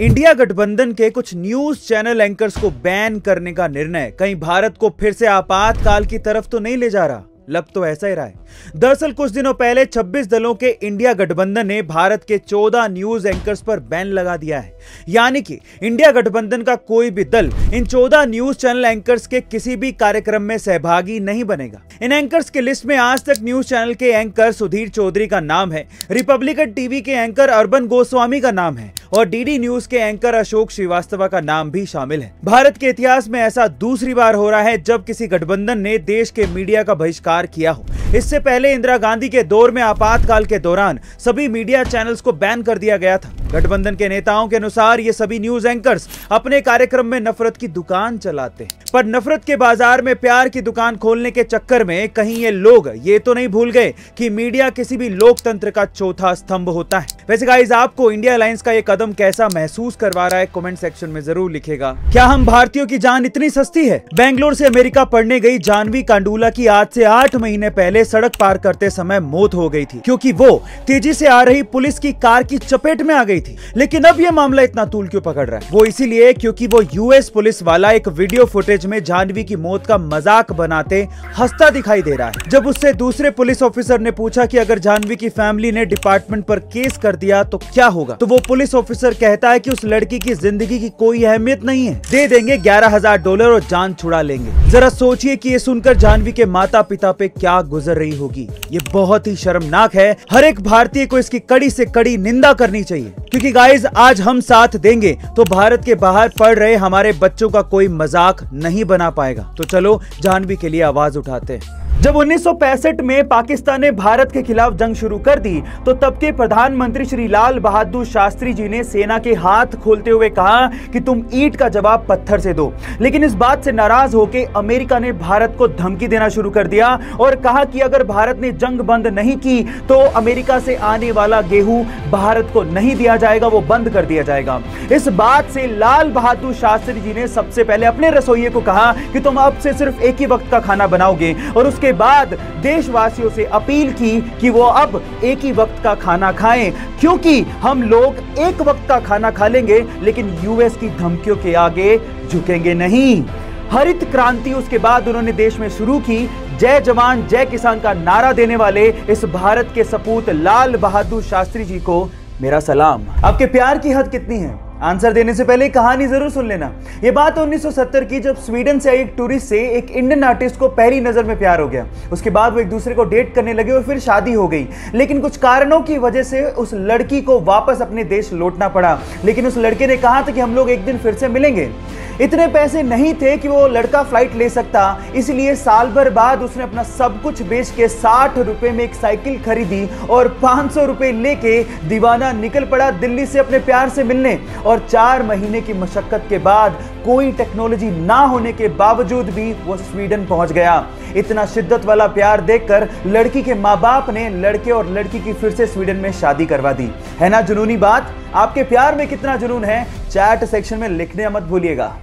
India गठबंधन के कुछ न्यूज़ चैनल एंकर्स को बैन करने का निर्णय। कहीं भारत को फिर से आपातकाल की तरफ़ तो नहीं ले जा रहा? लग तो ऐसा ही रहा है दरअसल कुछ दिनों पहले 26 दलों के इंडिया गठबंधन ने भारत के 14 न्यूज़ एंकर्स पर बैन लगा दिया है। यानी कि इंडिया गठबंधन का कोई भी दल इन 14 न्यूज़ चैनल एंकर्स के किसी भी कार्यक्रम में सहभागी नहीं बनेगा। इन एंकर्स के लिस्ट में आज तक न्यूज़ चैनल के एंकर सुधीर चौधरी का नाम है, रिपब्लिकन टीवी के एंकर अर्बन गोस्वामी का नाम है और डीडी न्यूज़ के एंकर अशोक श्रीवास्तव का नाम भी शामिल है। भारत के इतिहास में ऐसा दूसरी बार हो रहा है जब किसी गठबंधन ने देश के मीडिया का बहिष्कार किया हो। इससे पहले इंदिरा गांधी के दौर में आपातकाल के दौरान सभी मीडिया चैनल्स को बैन कर दिया गया था। गठबंधन के नेताओं के अनुसार ये सभी न्यूज़ एंकर्स अपने कार्यक्रम में नफरत की दुकान चलाते हैं। पर नफरत के बाज़ार में प्यार की दुकान खोलने के चक्कर में कहीं ये लोग, ये तो नहीं भूल गए कि मीडिया किसी भी लोकतंत्र का चौथा स्तंभ होता है। वैसे गाइज़ आपको इंडिया अलायंस का कदम कैसा महसूस करवा रहा है कमेंट सेक्शन में ज़रूर लिखेगा। क्या हम भारतीयों की जान इतनी सस्ती है? बेंगलोर से अमेरिका पढ़ने गई जानवी कांडूला की आज से आठ महीने पहले सड़क पार करते समय मौत हो गई थी, क्योंकि वो तेज़ी से आ रही पुलिस की कार की चपेट में आ गई थी। लेकिन अब यह मामला इतना तूल क्यों पकड़ रहा है? वो इसीलिए क्योंकि वो यूएस पुलिस वाला एक वीडियो फुटेज में जानवी की मौत का मज़ाक बनाते हंसता दिखाई दे रहा है। जब उससे दूसरे पुलिस ऑफिसर ने पूछा की अगर जानवी की फैमिली ने डिपार्टमेंट पर केस कर दिया तो क्या होगा तो वो पुलिस ऑफिसर कहता है कि उस लड़की की ज़िंदगी की कोई अहमियत नहीं है। दे देंगे ग्यारह हज़ार डॉलर और जान छुड़ा लेंगे। जरा सोचिए कि ये सुनकर जानवी के माता पिता पे क्या गुजर रही होगी। ये बहुत ही शर्मनाक है। हर एक भारतीय को इसकी कड़ी से कड़ी निंदा करनी चाहिए। क्योंकि गाइज़ आज हम साथ देंगे तो भारत के बाहर पढ़ रहे हमारे बच्चों का कोई मज़ाक नहीं बना पाएगा। तो चलो, जानवी के लिए आवाज़ उठाते हैं। जब 1965 में पाकिस्तान ने भारत के खिलाफ जंग शुरू कर दी तो तब के प्रधानमंत्री श्री लाल बहादुर शास्त्री जी ने सेना के हाथ खोलते हुए कहा कि तुम ईट का जवाब पत्थर से दो। लेकिन इस बात से नाराज़ होकर अमेरिका ने भारत को धमकी देना शुरू कर दिया और कहा कि अगर भारत ने जंग बंद नहीं की तो अमेरिका से आने वाला गेहूँ भारत को नहीं दिया जाएगा, वो बंद कर दिया जाएगा। इस बात से लाल बहादुर शास्त्री जी ने सबसे पहले अपने रसोइये को कहा कि तुम अब से सिर्फ़ एक ही वक्त का खाना बनाओगे और उसके उसके बाद देशवासियों से अपील की कि वो अब एक ही वक्त का खाना खाएँ, क्योंकि हम लोग एक वक्त का खाना खा लेंगे, लेकिन यूएस की धमकियों के आगे झुकेंगे नहीं। हरित क्रांति उसके बाद उन्होंने देश में शुरू की। जय जवान, जय किसान का नारा देने वाले इस भारत के सपूत लाल बहादुर शास्त्री जी को मेरा सलाम। आपके प्यार की हद कितनी है? आंसर देने से पहले कहानी ज़रूर सुन लेना। ये बात 1970 की जब स्वीडन से आई एक टूरिस्ट से एक इंडियन आर्टिस्ट को पहली नज़र में प्यार हो गया। उसके बाद वो एक दूसरे को डेट करने लगे और फिर शादी हो गई। लेकिन कुछ कारणों की वजह से उस लड़की को वापस अपने देश लौटना पड़ा। लेकिन उस लड़के ने कहा था कि हम लोग एक दिन फिर से मिलेंगे। इतने पैसे नहीं थे कि वो लड़का फ़्लाइट ले सकता। इसलिए साल भर बाद उसने अपना सब कुछ बेच के साठ रुपए में एक साइकिल खरीदी और पाँच सौ रुपए लेके दीवाना निकल पड़ा दिल्ली से अपने प्यार से मिलने। और चार महीने की मशक्कत के बाद कोई टेक्नोलॉजी ना होने के बावजूद भी वो स्वीडन पहुँच गया। इतना शिद्दत वाला प्यार देखकर लड़की के माँ बाप ने लड़के और लड़की की फिर से स्वीडन में शादी करवा दी। है ना, जुनूनी बात? आपके प्यार में कितना जुनून है? चैट सेक्शन में लिखने मत भूलिएगा।